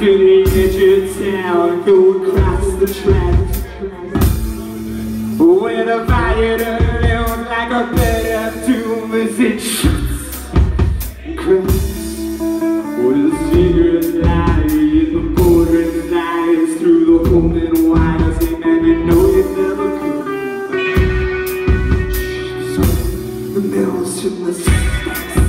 to the edge of town, go across the tracks. When a riot alone, like a bed of doom, visits, it shuts and cracks. With a secret lie in the bordering eyes, through the home and wires, hey man, you know you never could. So, the mills to the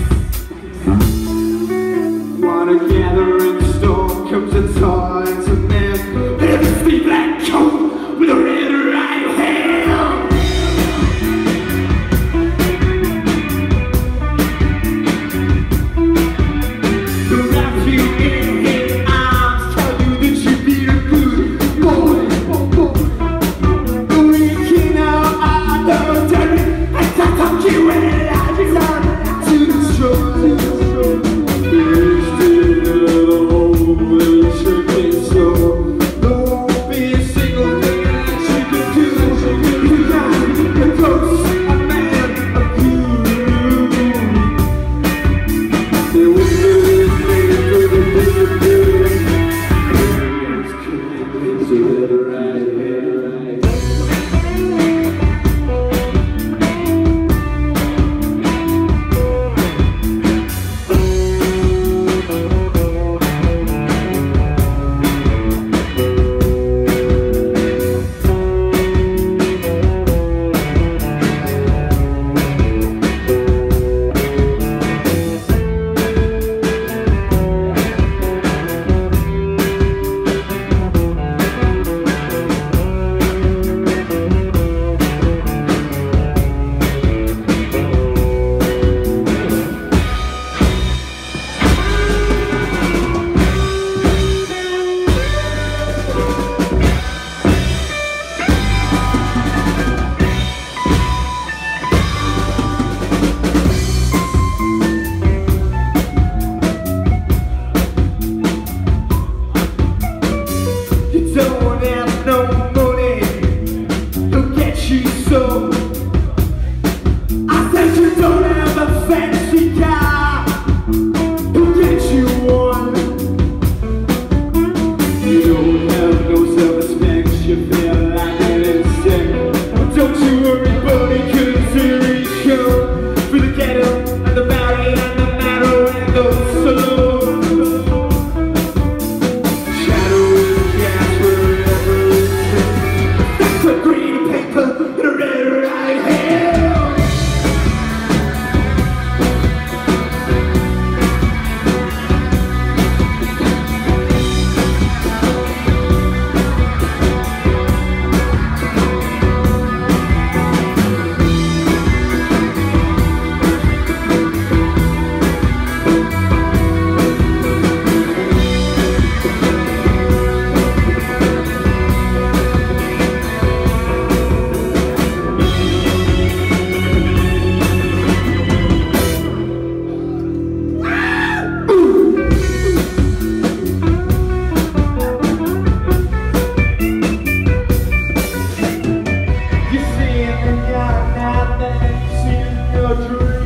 got nothing to your dream.